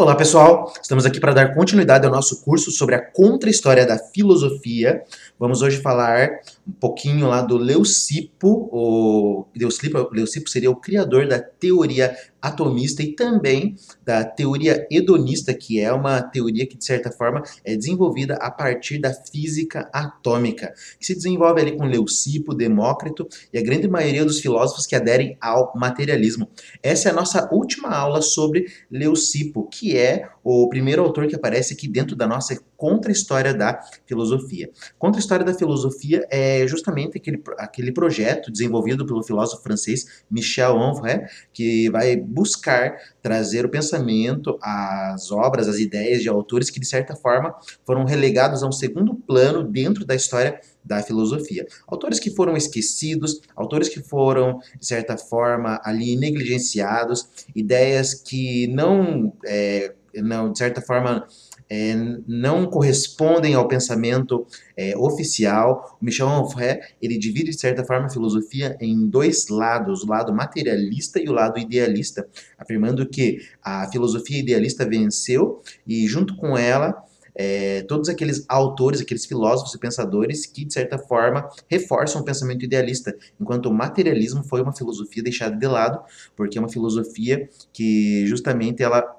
Olá pessoal, estamos aqui para dar continuidade ao nosso curso sobre a contra-história da filosofia. Vamos hoje falar um pouquinho lá do Leucipo. O Leucipo, Leucipo seria o criador da teoria atomista e também da teoria hedonista, que é uma teoria que, de certa forma, é desenvolvida a partir da física atômica, que se desenvolve ali com Leucipo, Demócrito e a grande maioria dos filósofos que aderem ao materialismo. Essa é a nossa última aula sobre Leucipo, que é o primeiro autor que aparece aqui dentro da nossa contra-história da filosofia. Contra-história da filosofia é justamente aquele, aquele projeto desenvolvido pelo filósofo francês Michel Onfray, que vai buscar trazer o pensamento, as obras, as ideias de autores que, de certa forma, foram relegados a um segundo plano dentro da história da filosofia. Autores que foram esquecidos, autores que foram, de certa forma, ali negligenciados, ideias que não, é, não de certa forma, é, não correspondem ao pensamento é, oficial. O Michel Onfray, ele divide, de certa forma, a filosofia em dois lados, o lado materialista e o lado idealista, afirmando que a filosofia idealista venceu e, junto com ela, é, todos aqueles autores, aqueles filósofos e pensadores que, de certa forma, reforçam o pensamento idealista, enquanto o materialismo foi uma filosofia deixada de lado, porque é uma filosofia que justamente ela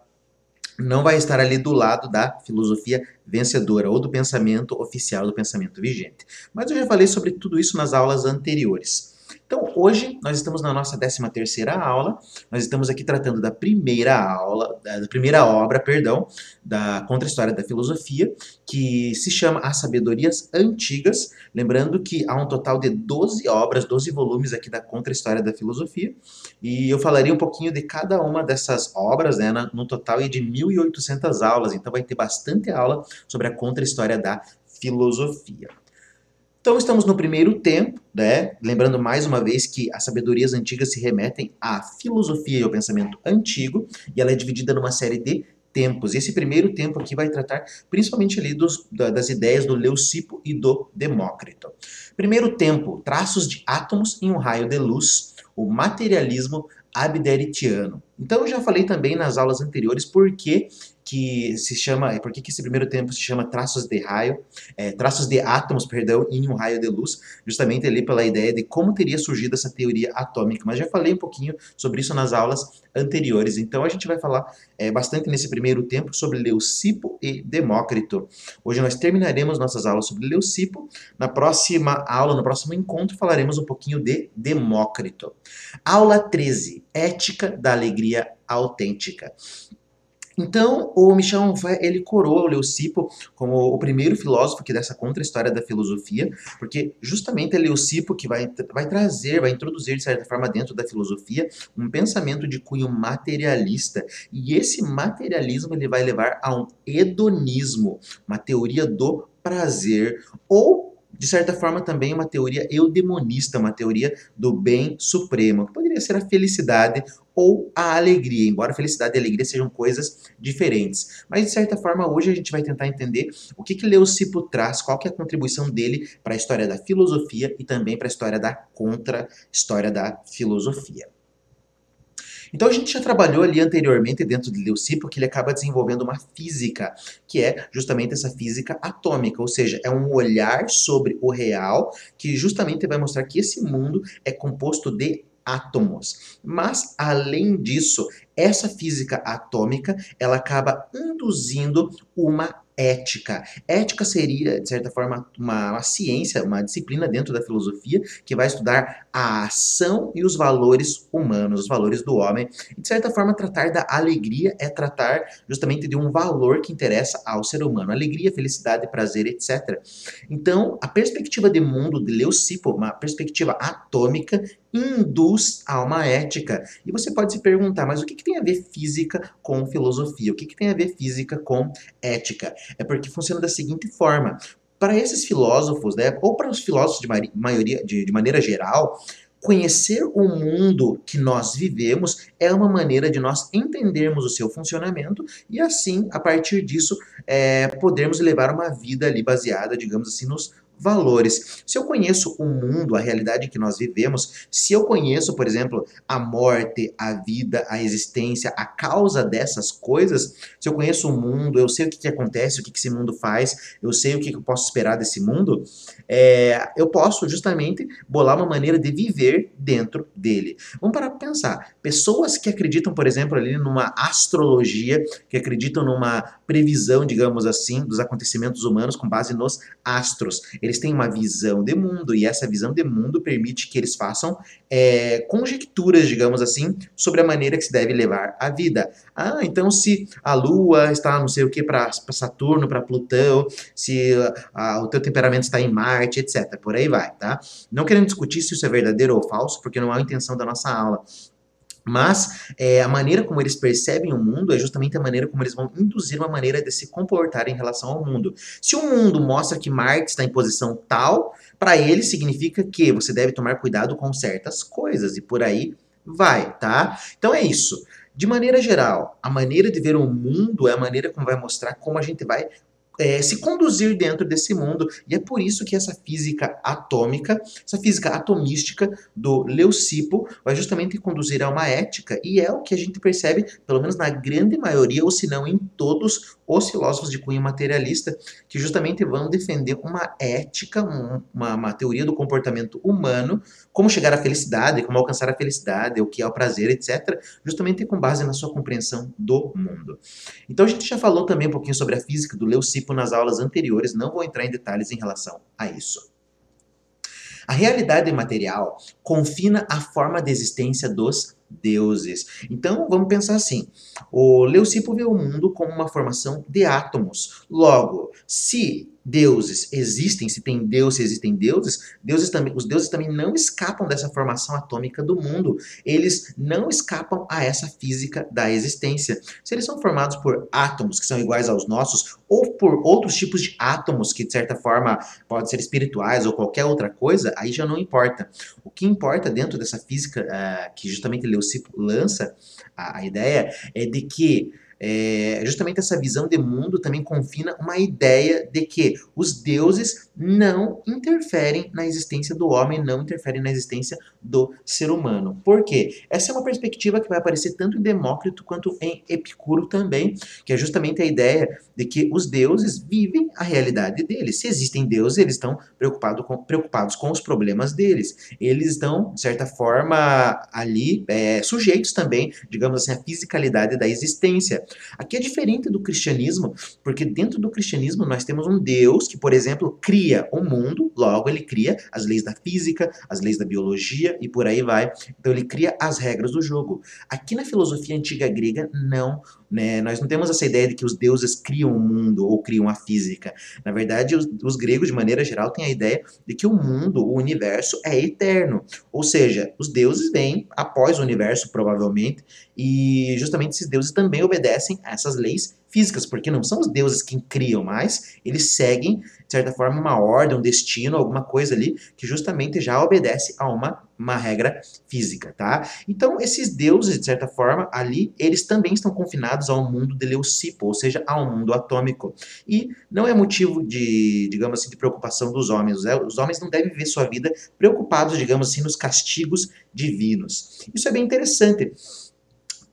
não vai estar ali do lado da filosofia vencedora ou do pensamento oficial, do pensamento vigente. Mas eu já falei sobre tudo isso nas aulas anteriores. Então, hoje nós estamos na nossa 13 terceira aula, nós estamos aqui tratando da primeira aula, da primeira obra, perdão, da Contra-História da Filosofia, que se chama As Sabedorias Antigas, lembrando que há um total de 12 obras, 12 volumes aqui da Contra-História da Filosofia, e eu falaria um pouquinho de cada uma dessas obras, né, no total de 1.800 aulas, então vai ter bastante aula sobre a Contra-História da Filosofia. Então estamos no primeiro tempo, né? Lembrando mais uma vez que as sabedorias antigas se remetem à filosofia e ao pensamento antigo, e ela é dividida numa série de tempos. Esse primeiro tempo aqui vai tratar principalmente ali dos, das ideias do Leucipo e do Demócrito. Primeiro tempo, traços de átomos em um raio de luz, o materialismo abderitiano. Então eu já falei também nas aulas anteriores por que se chama, por que esse primeiro tempo se chama traços de raio, é, traços de átomos, perdão, em um raio de luz, justamente ali pela ideia de como teria surgido essa teoria atômica. Mas já falei um pouquinho sobre isso nas aulas anteriores, então a gente vai falar é, bastante nesse primeiro tempo sobre Leucipo e Demócrito. Hoje nós terminaremos nossas aulas sobre Leucipo, na próxima aula, no próximo encontro, falaremos um pouquinho de Demócrito. Aula 13, Ética da Alegria Autêntica. Então, o Michel Onfray, ele coroa o Leucipo como o primeiro filósofo que dessa contra-história da filosofia, porque justamente é Leucipo que vai, vai trazer, vai introduzir, de certa forma, dentro da filosofia, um pensamento de cunho materialista. E esse materialismo ele vai levar a um hedonismo, uma teoria do prazer, ou de certa forma, também uma teoria eudemonista, uma teoria do bem supremo, que poderia ser a felicidade ou a alegria, embora felicidade e alegria sejam coisas diferentes. Mas, de certa forma, hoje a gente vai tentar entender o que, que Leucipo traz, qual que é a contribuição dele para a história da filosofia e também para a história da contra-história da filosofia. Então a gente já trabalhou ali anteriormente dentro de Leucipo que ele acaba desenvolvendo uma física, que é justamente essa física atômica, ou seja, é um olhar sobre o real que justamente vai mostrar que esse mundo é composto de átomos. Mas além disso, essa física atômica, ela acaba induzindo uma ética. Ética seria, de certa forma, uma, uma, ciência, uma disciplina dentro da filosofia que vai estudar a ação e os valores humanos, os valores do homem. De certa forma, tratar da alegria é tratar justamente de um valor que interessa ao ser humano. Alegria, felicidade, prazer, etc. Então, a perspectiva de mundo de Leucipo, uma perspectiva atômica, induz a uma ética. E você pode se perguntar, mas o que, que tem a ver física com filosofia? O que, que tem a ver física com ética? É porque funciona da seguinte forma. Para esses filósofos, né, ou para os filósofos de, maioria, de, de maneira geral, Conhecer o mundo que nós vivemos é uma maneira de nós entendermos o seu funcionamento e assim, a partir disso, é, podermos levar uma vida ali baseada, digamos assim, nos valores. Se eu conheço o mundo, a realidade que nós vivemos, se eu conheço, por exemplo, a morte, a vida, a existência, a causa dessas coisas, se eu conheço o mundo, eu sei o que, que acontece, o que, que esse mundo faz, eu sei o que, que eu posso esperar desse mundo, é, eu posso justamente bolar uma maneira de viver dentro dele. Vamos parar para pensar. Pessoas que acreditam, por exemplo, ali numa astrologia, que acreditam numa previsão, digamos assim, dos acontecimentos humanos com base nos astros. Eles têm uma visão de mundo e essa visão de mundo permite que eles façam é, conjecturas, digamos assim, sobre a maneira que se deve levar a vida. Ah, então se a Lua está não sei o que para Saturno, para Plutão, se ah, o teu temperamento está em Marte, etc. Por aí vai, tá? Não querendo discutir se isso é verdadeiro ou falso, porque não é a intenção da nossa aula. Mas é, a maneira como eles percebem o mundo é justamente a maneira como eles vão induzir uma maneira de se comportar em relação ao mundo. Se o mundo mostra que Marte está em posição tal, para ele significa que você deve tomar cuidado com certas coisas e por aí vai, tá? Então é isso. De maneira geral, a maneira de ver o mundo é a maneira como vai mostrar como a gente vai é, se conduzir dentro desse mundo. E é por isso que essa física atômica, essa física atomística do Leucipo, vai justamente conduzir a uma ética. E é o que a gente percebe, pelo menos na grande maioria, ou se não em todos os filósofos de cunho materialista, que justamente vão defender uma ética, uma, uma teoria do comportamento humano, como chegar à felicidade, como alcançar a felicidade, o que é o prazer, etc., justamente com base na sua compreensão do mundo. Então a gente já falou também um pouquinho sobre a física do Leucipo nas aulas anteriores, não vou entrar em detalhes em relação a isso. A realidade material confina a forma de existência dos deuses. Então, vamos pensar assim: o Leucipo vê o mundo como uma formação de átomos. Logo, se deuses existem, se tem Deus, se existem deuses, deuses também, os deuses também não escapam dessa formação atômica do mundo. Eles não escapam a essa física da existência. Se eles são formados por átomos que são iguais aos nossos, ou por outros tipos de átomos que, de certa forma, podem ser espirituais ou qualquer outra coisa, aí já não importa. O que importa dentro dessa física uh, que justamente Leucipo lança, a, a ideia é de que é, justamente essa visão de mundo também confina uma ideia de que os deuses não interferem na existência do homem, não interferem na existência do ser humano. Por quê? Essa é uma perspectiva que vai aparecer tanto em Demócrito quanto em Epicuro também, que é justamente a ideia de que os deuses vivem a realidade deles. Se existem deuses, eles estão preocupado com, preocupados com os problemas deles. Eles estão, de certa forma, ali é, sujeitos também, digamos assim, à fisicalidade da existência. Aqui é diferente do cristianismo, porque dentro do cristianismo nós temos um Deus que, por exemplo, cria o mundo, logo ele cria as leis da física, as leis da biologia e por aí vai. Então ele cria as regras do jogo. Aqui na filosofia antiga grega, não. Né? Nós não temos essa ideia de que os deuses criam o mundo ou criam a física. Na verdade, os, os gregos, de maneira geral, têm a ideia de que o mundo, o universo, é eterno. Ou seja, os deuses vêm após o universo, provavelmente, e justamente esses deuses também obedecem a essas leis físicas, porque não são os deuses quem criam, mas eles seguem, de certa forma, uma ordem, um destino, alguma coisa ali, que justamente já obedece a uma, uma regra física, tá? Então, esses deuses, de certa forma, ali, eles também estão confinados ao mundo de Leucipo, ou seja, ao mundo atômico. E não é motivo de, digamos assim, de preocupação dos homens. Os homens não devem viver sua vida preocupados, digamos assim, nos castigos divinos. Isso é bem interessante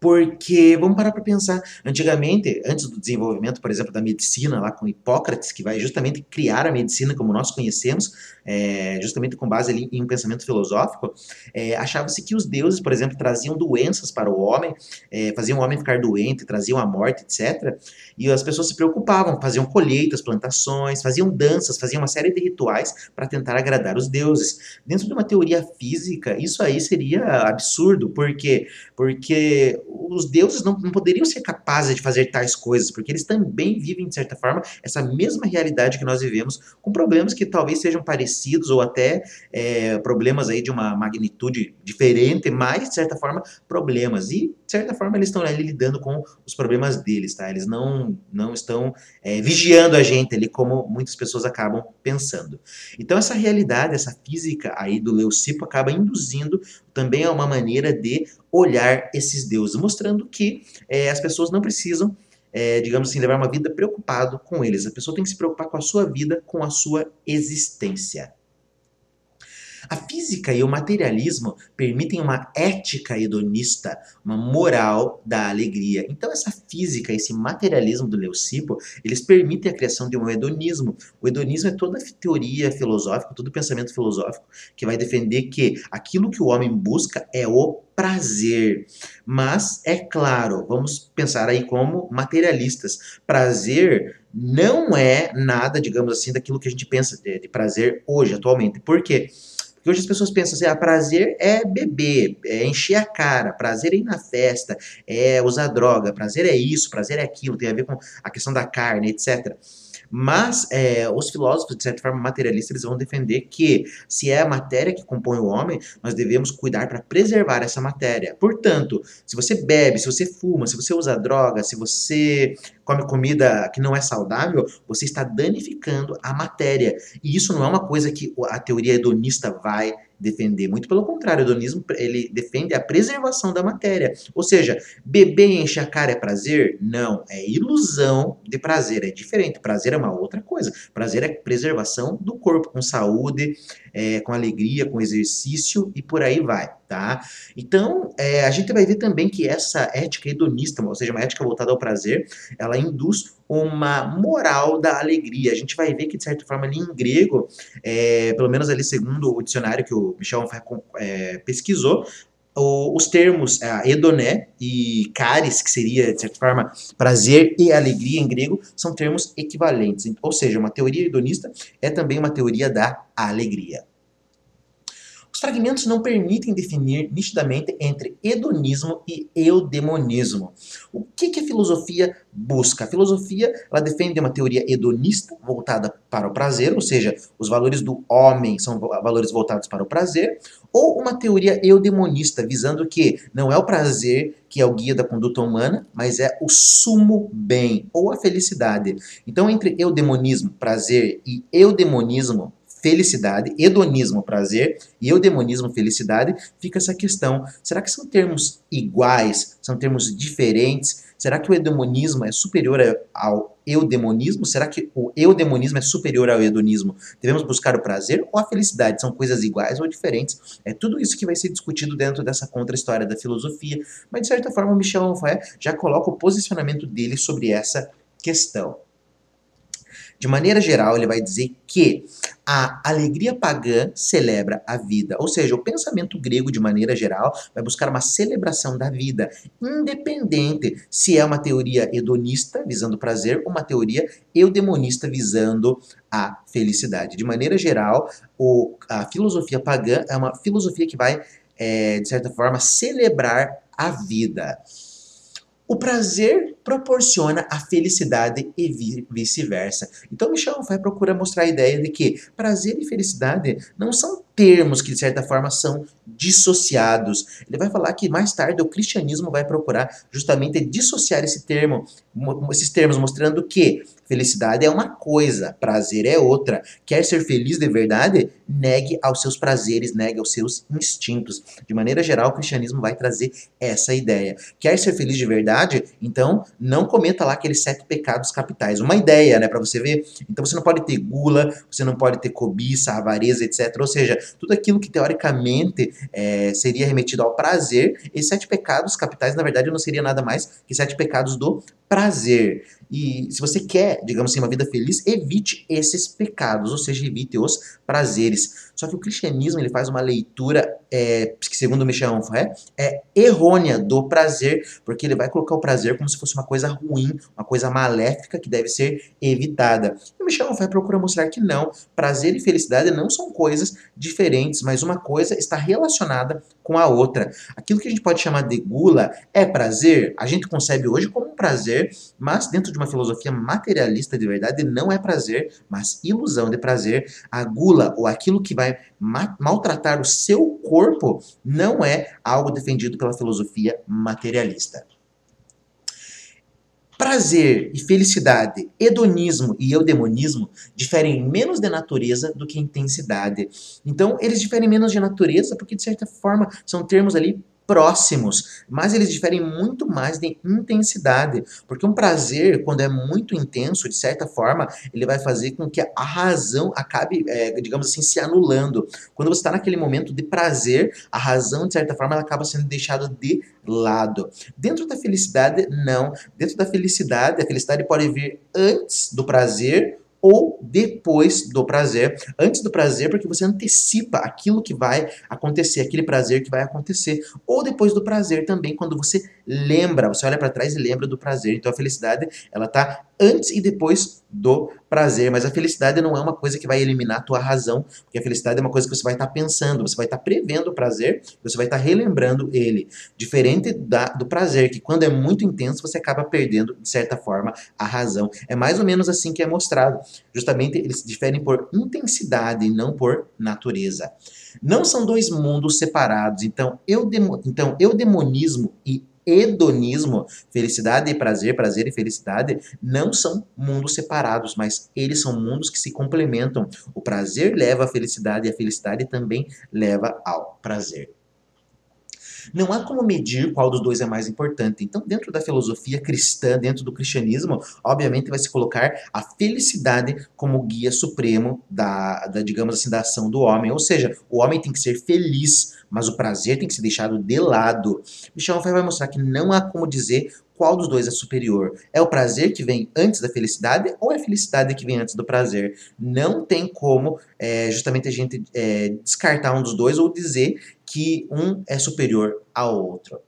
porque, vamos parar para pensar, antigamente, antes do desenvolvimento, por exemplo, da medicina, lá com Hipócrates, que vai justamente criar a medicina como nós conhecemos, é, justamente com base ali em um pensamento filosófico, é, achava-se que os deuses, por exemplo, traziam doenças para o homem, é, faziam o homem ficar doente, traziam a morte, etc. E as pessoas se preocupavam, faziam colheitas, plantações, faziam danças, faziam uma série de rituais para tentar agradar os deuses. Dentro de uma teoria física, isso aí seria absurdo, por quê? Porque os deuses não, não poderiam ser capazes de fazer tais coisas, porque eles também vivem, de certa forma, essa mesma realidade que nós vivemos, com problemas que talvez sejam parecidos ou até é, problemas aí de uma magnitude diferente, mas, de certa forma, problemas. E, de certa forma, eles estão ali lidando com os problemas deles, tá? Eles não, não estão é, vigiando a gente ali, como muitas pessoas acabam pensando. Então, essa realidade, essa física aí do Leucipo acaba induzindo também a uma maneira de olhar esses deuses, mostrando que é, as pessoas não precisam é, digamos assim, levar uma vida preocupado com eles. A pessoa tem que se preocupar com a sua vida, com a sua existência. A física e o materialismo permitem uma ética hedonista, uma moral da alegria. Então essa física, esse materialismo do Leucipo, eles permitem a criação de um hedonismo. O hedonismo é toda teoria filosófica, todo pensamento filosófico que vai defender que aquilo que o homem busca é o prazer. Mas é claro, vamos pensar aí como materialistas. Prazer não é nada, digamos assim, daquilo que a gente pensa de, de prazer hoje, atualmente. Por quê? Porque hoje as pessoas pensam assim, ah, prazer é beber, é encher a cara, prazer é ir na festa, é usar droga, prazer é isso, prazer é aquilo, tem a ver com a questão da carne, etc. Mas é, os filósofos, de certa forma materialistas, eles vão defender que se é a matéria que compõe o homem, nós devemos cuidar para preservar essa matéria. Portanto, se você bebe, se você fuma, se você usa droga, se você come comida que não é saudável, você está danificando a matéria. E isso não é uma coisa que a teoria hedonista vai defender. Muito pelo contrário, o hedonismo ele defende a preservação da matéria. Ou seja, beber e encher a cara é prazer? Não, é ilusão de prazer, é diferente. Prazer é uma outra coisa. Prazer é preservação do corpo, com saúde, é, com alegria, com exercício e por aí vai, tá? Então, é, a gente vai ver também que essa ética hedonista, ou seja, uma ética voltada ao prazer, ela induz uma moral da alegria. A gente vai ver que, de certa forma, ali em grego, é, pelo menos ali segundo o dicionário que o Michel é, pesquisou, os termos é, edoné e caris, que seria, de certa forma, prazer e alegria em grego, são termos equivalentes. Ou seja, uma teoria hedonista é também uma teoria da alegria. Os fragmentos não permitem definir nitidamente entre hedonismo e eudemonismo. O que, que a filosofia busca? A filosofia ela defende uma teoria hedonista voltada para o prazer, ou seja, os valores do homem são valores voltados para o prazer, ou uma teoria eudemonista, visando que não é o prazer que é o guia da conduta humana, mas é o sumo bem, ou a felicidade. Então, entre eudemonismo, prazer, e eudemonismo, felicidade, hedonismo, prazer, e eudemonismo, felicidade, fica essa questão. Será que são termos iguais? São termos diferentes? Será que o eudemonismo é superior ao eudemonismo? Será que o eudemonismo é superior ao hedonismo? Devemos buscar o prazer ou a felicidade? São coisas iguais ou diferentes? É tudo isso que vai ser discutido dentro dessa contra-história da filosofia. Mas, de certa forma, Michel Onfray já coloca o posicionamento dele sobre essa questão. De maneira geral, ele vai dizer que a alegria pagã celebra a vida. Ou seja, o pensamento grego, de maneira geral, vai buscar uma celebração da vida, independente se é uma teoria hedonista, visando prazer, ou uma teoria eudemonista, visando a felicidade. De maneira geral, o, a filosofia pagã é uma filosofia que vai, é, de certa forma, celebrar a vida. O prazer proporciona a felicidade e vice-versa. Então Michel vai procurar mostrar a ideia de que prazer e felicidade não são termos que de certa forma são dissociados. Ele vai falar que mais tarde o cristianismo vai procurar justamente dissociar esse termo, esses termos, mostrando que felicidade é uma coisa, prazer é outra. Quer ser feliz de verdade? Negue aos seus prazeres, negue aos seus instintos. De maneira geral, o cristianismo vai trazer essa ideia. Quer ser feliz de verdade? Então, não cometa lá aqueles sete pecados capitais. Uma ideia, né, para você ver. Então, você não pode ter gula, você não pode ter cobiça, avareza, etc. Ou seja, tudo aquilo que teoricamente é, seria remetido ao prazer, esses sete pecados capitais, na verdade, não seria nada mais que sete pecados do prazer. E se você quer, digamos assim, uma vida feliz, evite esses pecados, ou seja, evite os prazeres. Só que o cristianismo ele faz uma leitura é, que, segundo Michel Onfray, é errônea do prazer, porque ele vai colocar o prazer como se fosse uma coisa ruim, uma coisa maléfica que deve ser evitada. E Michel Onfray procura mostrar que não, prazer e felicidade não são coisas diferentes, mas uma coisa está relacionada com a outra. Aquilo que a gente pode chamar de gula é prazer, a gente concebe hoje como um prazer, mas dentro de uma filosofia materialista de verdade não é prazer, mas ilusão de prazer. A gula, ou aquilo que vai ma maltratar o seu corpo, não é algo defendido pela filosofia materialista. Prazer e felicidade, hedonismo e eudemonismo diferem menos de natureza do que intensidade. Então, eles diferem menos de natureza porque, de certa forma, são termos ali próximos, mas eles diferem muito mais de intensidade, porque um prazer, quando é muito intenso, de certa forma, ele vai fazer com que a razão acabe, é, digamos assim, se anulando. Quando você está naquele momento de prazer, a razão, de certa forma, ela acaba sendo deixada de lado. Dentro da felicidade, não. Dentro da felicidade, a felicidade pode vir antes do prazer ou depois do prazer. Antes do prazer, porque você antecipa aquilo que vai acontecer, aquele prazer que vai acontecer. Ou depois do prazer também, quando você lembra, você olha para trás e lembra do prazer. Então a felicidade, ela tá antes e depois do prazer, mas a felicidade não é uma coisa que vai eliminar a tua razão, porque a felicidade é uma coisa que você vai estar tá pensando, você vai estar tá prevendo o prazer, você vai estar tá relembrando ele. Diferente da, do prazer, que quando é muito intenso, você acaba perdendo, de certa forma, a razão. É mais ou menos assim que é mostrado. Justamente eles diferem por intensidade e não por natureza. Não são dois mundos separados, então, eu, então eudemonismo e hedonismo, felicidade e prazer, prazer e felicidade, não são mundos separados, mas eles são mundos que se complementam. O prazer leva à felicidade e a felicidade também leva ao prazer. Não há como medir qual dos dois é mais importante. Então, dentro da filosofia cristã, dentro do cristianismo, obviamente vai se colocar a felicidade como guia supremo da, da, digamos assim, da ação do homem. Ou seja, o homem tem que ser feliz, mas o prazer tem que ser deixado de lado. Michel vai mostrar que não há como dizer qual dos dois é superior? É o prazer que vem antes da felicidade ou é a felicidade que vem antes do prazer? Não tem como é, justamente a gente é, descartar um dos dois ou dizer que um é superior ao outro.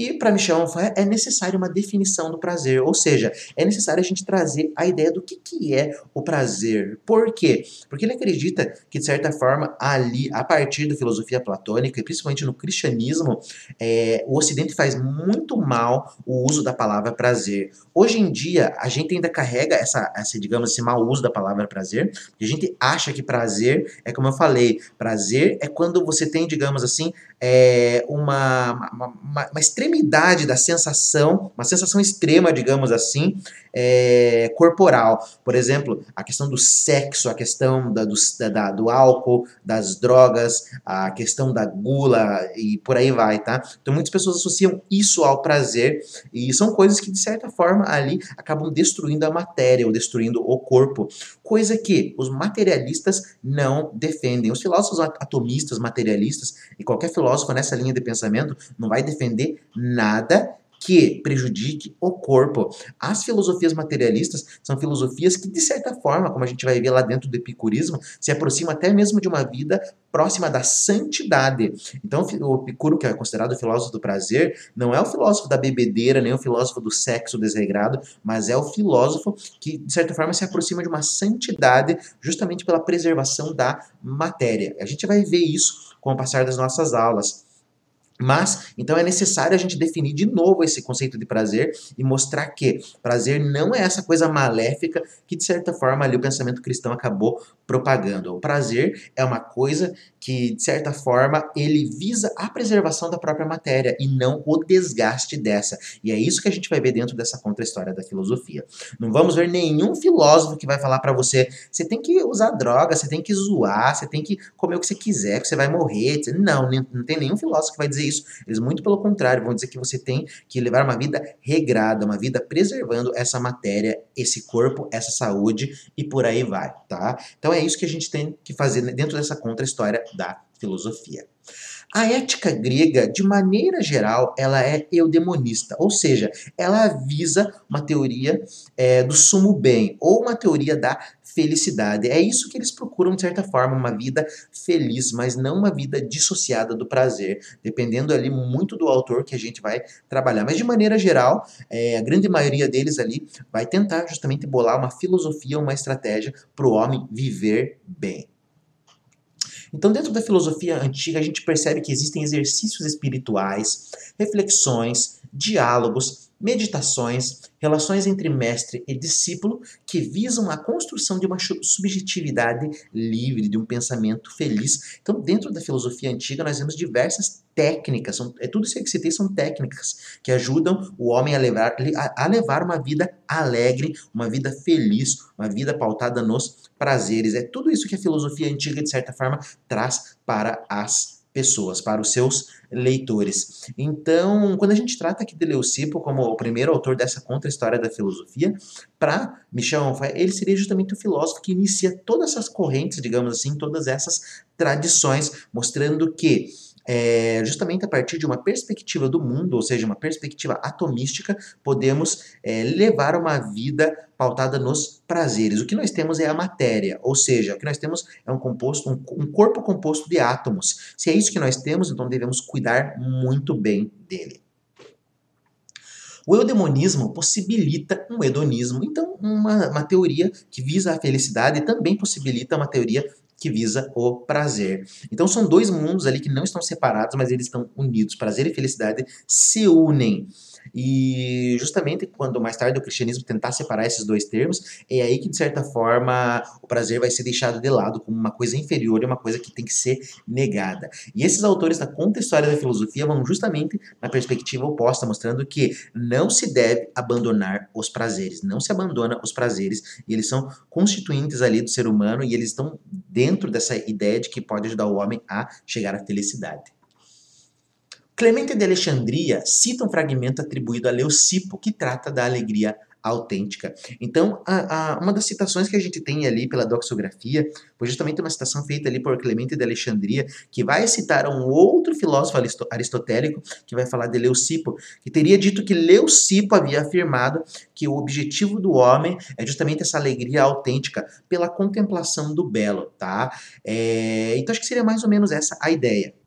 E para Michel Onfray é necessário uma definição do prazer, ou seja, é necessário a gente trazer a ideia do que, que é o prazer. Por quê? Porque ele acredita que, de certa forma, ali, a partir da filosofia platônica, e principalmente no cristianismo, é, o Ocidente faz muito mal o uso da palavra prazer. Hoje em dia, a gente ainda carrega essa, essa digamos, esse mau uso da palavra prazer, a gente acha que prazer é como eu falei, prazer é quando você tem, digamos assim, é, uma, uma, uma, uma extremidade da sensação, uma sensação extrema, digamos assim, é, corporal. Por exemplo, a questão do sexo, a questão da, do, da, do álcool, das drogas, a questão da gula e por aí vai, tá? Então muitas pessoas associam isso ao prazer e são coisas que de certa forma ali acabam destruindo a matéria ou destruindo o corpo, coisa que os materialistas não defendem. Os filósofos atomistas, materialistas e qualquer filósofo nessa linha de pensamento não vai defender nada que prejudique o corpo. As filosofias materialistas são filosofias que, de certa forma, como a gente vai ver lá dentro do epicurismo, se aproximam até mesmo de uma vida próxima da santidade. Então, o Epicuro, que é considerado o filósofo do prazer, não é o filósofo da bebedeira, nem o filósofo do sexo desregrado, mas é o filósofo que, de certa forma, se aproxima de uma santidade justamente pela preservação da matéria. A gente vai ver isso com o passar das nossas aulas. Mas, então é necessário a gente definir de novo esse conceito de prazer e mostrar que prazer não é essa coisa maléfica que, de certa forma, ali o pensamento cristão acabou propagando. O prazer é uma coisa que, de certa forma, ele visa a preservação da própria matéria e não o desgaste dessa. E é isso que a gente vai ver dentro dessa contra-história da filosofia. Não vamos ver nenhum filósofo que vai falar para você, você tem que usar droga, você tem que zoar, você tem que comer o que você quiser, que você vai morrer. Não, não tem nenhum filósofo que vai dizer isso. Eles, muito pelo contrário, vão dizer que você tem que levar uma vida regrada, uma vida preservando essa matéria, esse corpo, essa saúde e por aí vai, tá? Então é isso que a gente tem que fazer dentro dessa contra-história da filosofia. A ética grega, de maneira geral, ela é eudemonista, ou seja, ela visa uma teoria é, do sumo bem, ou uma teoria da felicidade. É isso que eles procuram, de certa forma, uma vida feliz, mas não uma vida dissociada do prazer, dependendo ali muito do autor que a gente vai trabalhar. Mas, de maneira geral, é, a grande maioria deles ali vai tentar justamente bolar uma filosofia, uma estratégia para o homem viver bem. Então, dentro da filosofia antiga, a gente percebe que existem exercícios espirituais, reflexões, diálogos, meditações, relações entre mestre e discípulo que visam a construção de uma subjetividade livre, de um pensamento feliz. Então, dentro da filosofia antiga, nós vemos diversas técnicas, são, é tudo isso que citei são técnicas que ajudam o homem a levar, a, levar uma vida alegre, uma vida feliz, uma vida pautada nos prazeres. É tudo isso que a filosofia antiga, de certa forma, traz para as pessoas, para os seus leitores. Então, quando a gente trata aqui de Leucipo como o primeiro autor dessa contra-história da filosofia, para Michel Onfray, ele seria justamente o filósofo que inicia todas essas correntes, digamos assim, todas essas tradições, mostrando que é, justamente a partir de uma perspectiva do mundo, ou seja, uma perspectiva atomística, podemos é, levar uma vida pautada nos prazeres. O que nós temos é a matéria, ou seja, o que nós temos é um composto, um, um corpo composto de átomos. Se é isso que nós temos, então devemos cuidar muito bem dele. O eudemonismo possibilita um hedonismo, então uma, uma teoria que visa a felicidade também possibilita uma teoria que visa o prazer. Então são dois mundos ali que não estão separados, mas eles estão unidos. Prazer e felicidade se unem. E justamente quando mais tarde o cristianismo tentar separar esses dois termos, é aí que de certa forma o prazer vai ser deixado de lado como uma coisa inferior e uma coisa que tem que ser negada. E esses autores da conta-história da filosofia vão justamente na perspectiva oposta, mostrando que não se deve abandonar os prazeres, não se abandona os prazeres, e eles são constituintes ali do ser humano e eles estão dentro dessa ideia de que pode ajudar o homem a chegar à felicidade. Clemente de Alexandria cita um fragmento atribuído a Leucipo que trata da alegria autêntica. Então, a, a, uma das citações que a gente tem ali pela doxografia foi justamente uma citação feita ali por Clemente de Alexandria, que vai citar um outro filósofo aristotélico, que vai falar de Leucipo, que teria dito que Leucipo havia afirmado que o objetivo do homem é justamente essa alegria autêntica pela contemplação do belo, tá? É, então, acho que seria mais ou menos essa a ideia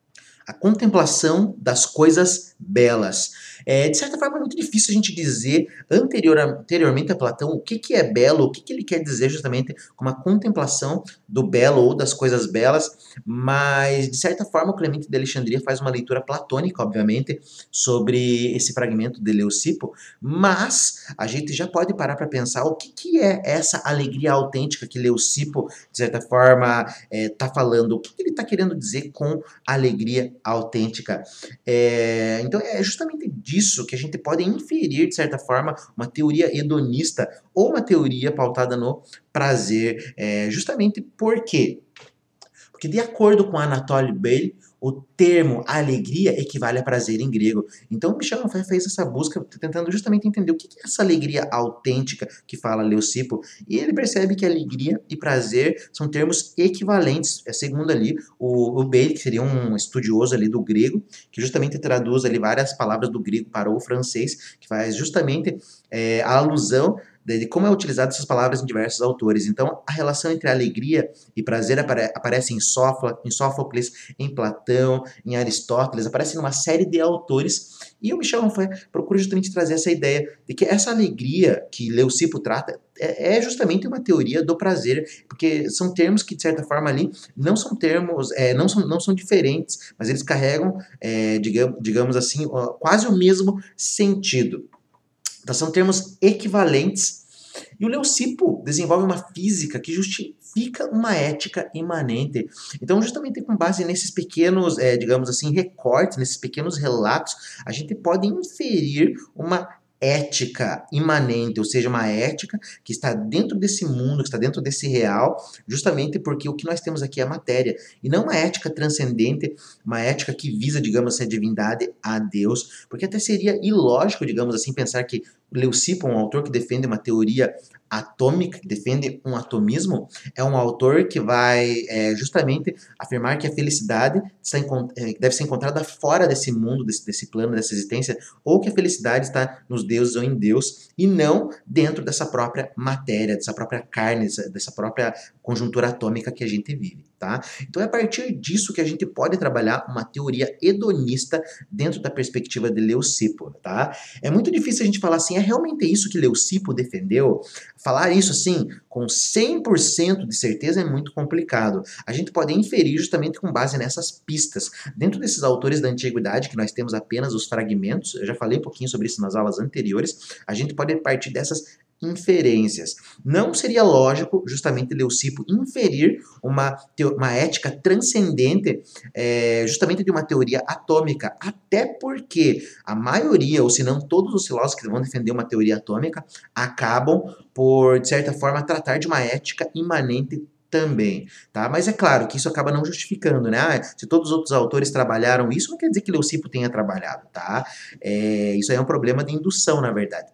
a contemplação das coisas belas. É, de certa forma, é muito difícil a gente dizer anterior, anteriormente a Platão o que, que é belo, o que, que ele quer dizer justamente com a contemplação do belo ou das coisas belas, mas de certa forma o Clemente de Alexandria faz uma leitura platônica, obviamente, sobre esse fragmento de Leucipo, mas a gente já pode parar para pensar o que, que é essa alegria autêntica que Leucipo, de certa forma, está é, tá falando, o que, que ele está querendo dizer com alegria autêntica. É, então é justamente disso que a gente pode inferir, de certa forma, uma teoria hedonista ou uma teoria pautada no prazer, é, justamente porque porque de acordo com Anatoly Bale, o termo alegria equivale a prazer em grego. Então, Michel Onfray fez essa busca tentando justamente entender o que é essa alegria autêntica que fala Leucipo. E ele percebe que alegria e prazer são termos equivalentes, é segundo ali o, o Bailey, que seria um estudioso ali do grego, que justamente traduz ali várias palavras do grego para o francês, que faz justamente é, a alusão de como é utilizado essas palavras em diversos autores. Então, a relação entre alegria e prazer apare aparece em, Sófla, em Sófocles, em Platão, em Aristóteles, aparece em uma série de autores. E o Michel Onfray procura justamente trazer essa ideia de que essa alegria que Leucipo trata é, é justamente uma teoria do prazer, porque são termos que, de certa forma, ali não são termos, é, não, são, não são diferentes, mas eles carregam, é, digamos, digamos assim, quase o mesmo sentido. Então, são termos equivalentes. E o Leucipo desenvolve uma física que justifica uma ética imanente. Então, justamente com base nesses pequenos, é, digamos assim, recortes, nesses pequenos relatos, a gente pode inferir uma ética imanente, ou seja, uma ética que está dentro desse mundo, que está dentro desse real, justamente porque o que nós temos aqui é matéria, e não uma ética transcendente, uma ética que visa, digamos assim, a divindade a Deus, porque até seria ilógico, digamos assim, pensar que Leucipo, um autor que defende uma teoria atômica, que defende um atomismo, é um autor que vai é, justamente afirmar que a felicidade é, deve ser encontrada fora desse mundo, desse, desse plano, dessa existência, ou que a felicidade está nos deuses ou em Deus, e não dentro dessa própria matéria, dessa própria carne, dessa, dessa própria conjuntura atômica que a gente vive, tá? Então é a partir disso que a gente pode trabalhar uma teoria hedonista dentro da perspectiva de Leucipo, tá? É muito difícil a gente falar assim, é realmente isso que Leucipo defendeu? Falar isso assim, com 100% de certeza é muito complicado. A gente pode inferir justamente com base nessas pistas. Dentro desses autores da antiguidade, que nós temos apenas os fragmentos, eu já falei um pouquinho sobre isso nas aulas anteriores, a gente pode partir dessas inferências. Não seria lógico, justamente, Leucipo inferir uma, uma ética transcendente é, justamente de uma teoria atômica, até porque a maioria, ou se não todos os filósofos que vão defender uma teoria atômica, acabam por, de certa forma, tratar de uma ética imanente também, tá? Mas é claro que isso acaba não justificando, né? Ah, se todos os outros autores trabalharam isso, não quer dizer que Leucipo tenha trabalhado, tá? É, isso aí é um problema de indução, na verdade.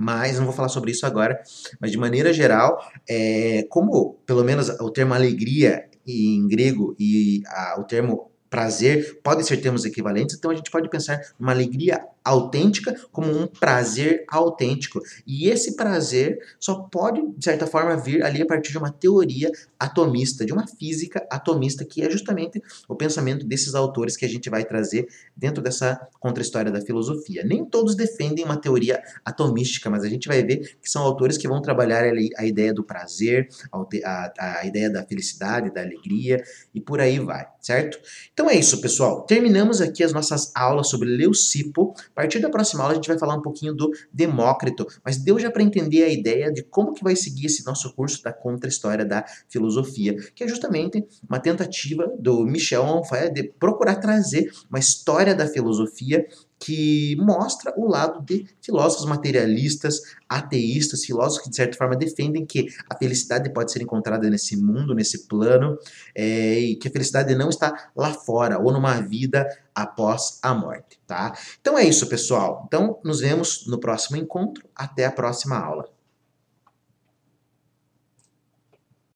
Mas não vou falar sobre isso agora. Mas de maneira geral, é, como pelo menos o termo alegria em grego e a, o termo prazer podem ser termos equivalentes, então a gente pode pensar numa alegria autêntica como um prazer autêntico. E esse prazer só pode, de certa forma, vir ali a partir de uma teoria atomista, de uma física atomista, que é justamente o pensamento desses autores que a gente vai trazer dentro dessa contra-história da filosofia. Nem todos defendem uma teoria atomística, mas a gente vai ver que são autores que vão trabalhar ali a ideia do prazer, a, a, a ideia da felicidade, da alegria e por aí vai, certo? Então é isso, pessoal. Terminamos aqui as nossas aulas sobre Leucipo. A partir da próxima aula a gente vai falar um pouquinho do Demócrito, mas deu já para entender a ideia de como que vai seguir esse nosso curso da contra-história da filosofia, que é justamente uma tentativa do Michel Onfray de procurar trazer uma história da filosofia que mostra o lado de filósofos materialistas, ateístas, filósofos que de certa forma defendem que a felicidade pode ser encontrada nesse mundo, nesse plano, é, e que a felicidade não está lá fora ou numa vida após a morte, tá? Então é isso, pessoal. Então nos vemos no próximo encontro. Até a próxima aula.